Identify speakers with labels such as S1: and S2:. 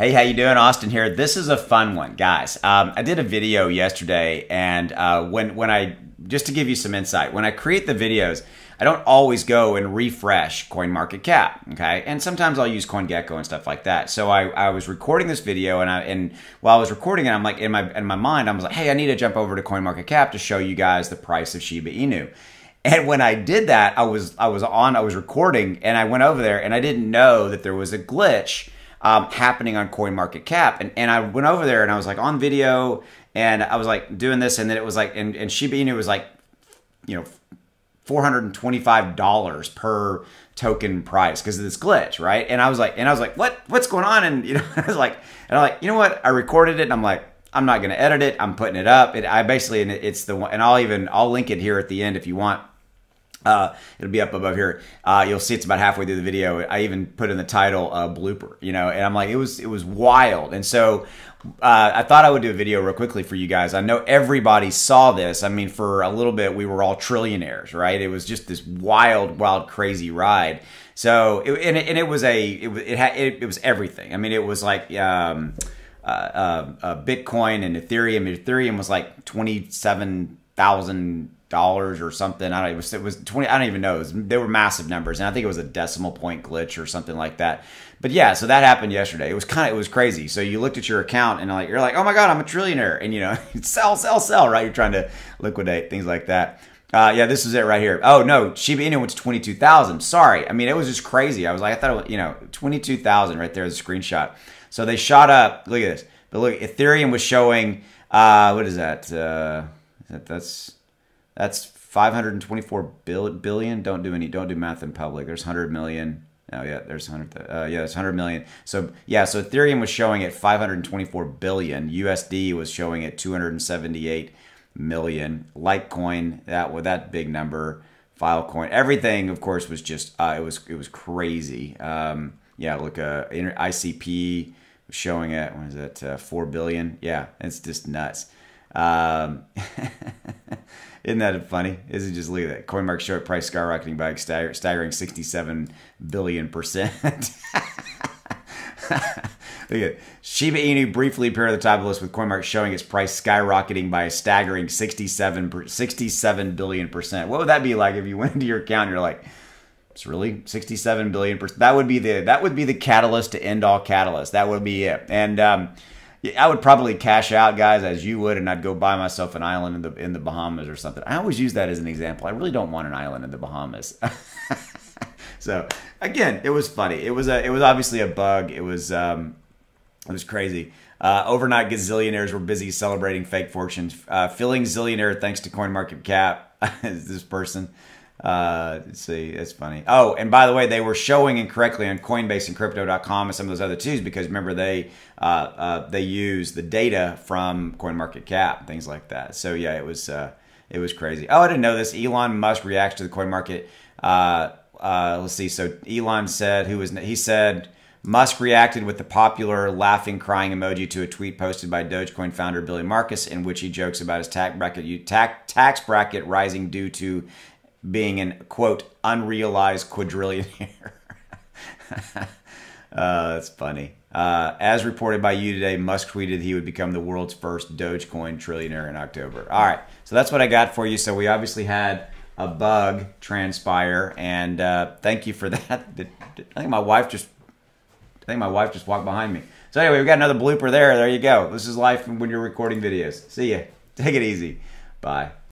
S1: Hey, how you doing? Austin here. This is a fun one, guys. Um, I did a video yesterday, and uh, when when I just to give you some insight, when I create the videos, I don't always go and refresh CoinMarketCap, okay? And sometimes I'll use CoinGecko and stuff like that. So I, I was recording this video, and I and while I was recording it, I'm like in my in my mind, I was like, hey, I need to jump over to CoinMarketCap to show you guys the price of Shiba Inu. And when I did that, I was I was on, I was recording, and I went over there, and I didn't know that there was a glitch um, happening on CoinMarketCap. And, and I went over there and I was like on video and I was like doing this and then it was like, and, and Shiba Inu was like, you know, $425 per token price because of this glitch, right? And I was like, and I was like, what, what's going on? And, you know, I was like, and I'm like, you know what? I recorded it and I'm like, I'm not going to edit it. I'm putting it up. It, I basically, and it's the one, and I'll even, I'll link it here at the end if you want uh, it'll be up above here. Uh, you'll see it's about halfway through the video. I even put in the title uh, blooper, you know, and I'm like, it was it was wild. And so uh, I thought I would do a video real quickly for you guys. I know everybody saw this. I mean, for a little bit, we were all trillionaires, right? It was just this wild, wild, crazy ride. So it, and, it, and it was a it it, it, it was everything. I mean, it was like. Um, uh, uh, Bitcoin and Ethereum. Ethereum was like twenty seven thousand dollars or something. I don't. It was it was twenty. I don't even know. Was, they were massive numbers, and I think it was a decimal point glitch or something like that. But yeah, so that happened yesterday. It was kind of it was crazy. So you looked at your account and like you're like, oh my god, I'm a trillionaire, and you know, sell, sell, sell. Right? You're trying to liquidate things like that. Uh, yeah, this is it right here. Oh no, Shiba Inu went to twenty two thousand. Sorry, I mean it was just crazy. I was like, I thought it was, you know twenty two thousand right there is a screenshot. So they shot up. Look at this. But look, Ethereum was showing. Uh, what is that? Uh, that that's that's 524 billion. Don't do any. Don't do math in public. There's 100 million. Oh yeah, there's 100. Uh, yeah, there's 100 million. So yeah, so Ethereum was showing at 524 billion. USD was showing at 278 million. Litecoin that with that big number. Filecoin, everything of course was just uh, it was it was crazy. Um, yeah, look, uh, ICP showing at what is it, uh, four billion? Yeah, it's just nuts. Um, Isn't that funny? Is it just look at that coin market short price skyrocketing by staggering 67 billion percent? Look at Shiba Inu briefly appeared at the top of the list with CoinMarket showing its price skyrocketing by a staggering 67, 67 billion percent. What would that be like if you went into your account and you're like, it's really 67 billion percent? That would be the that would be the catalyst to end all catalysts. That would be it. And um, I would probably cash out, guys, as you would, and I'd go buy myself an island in the in the Bahamas or something. I always use that as an example. I really don't want an island in the Bahamas. so again, it was funny. It was a it was obviously a bug. It was um, it was crazy. Uh, overnight gazillionaires were busy celebrating fake fortunes, uh, feeling zillionaire thanks to CoinMarketCap. this person. Uh, let's see, it's funny. Oh, and by the way, they were showing incorrectly on Coinbase and Crypto.com and some of those other twos because remember they uh, uh, they use the data from CoinMarketCap, things like that. So yeah, it was uh, it was crazy. Oh, I didn't know this. Elon Musk reacts to the CoinMarket. Uh, uh, let's see. So Elon said, who was he said. Musk reacted with the popular laughing, crying emoji to a tweet posted by Dogecoin founder Billy Markus, in which he jokes about his tax bracket, tax bracket rising due to being an quote unrealized quadrillionaire. uh, that's funny. Uh, as reported by U.Today, Musk tweeted he would become the world's first Dogecoin trillionaire in October. All right, so that's what I got for you. So we obviously had a bug transpire, and uh, thank you for that. I think my wife just, I think my wife just walked behind me. So anyway, we got another blooper there. There you go. This is life when you're recording videos. See ya. Take it easy. Bye.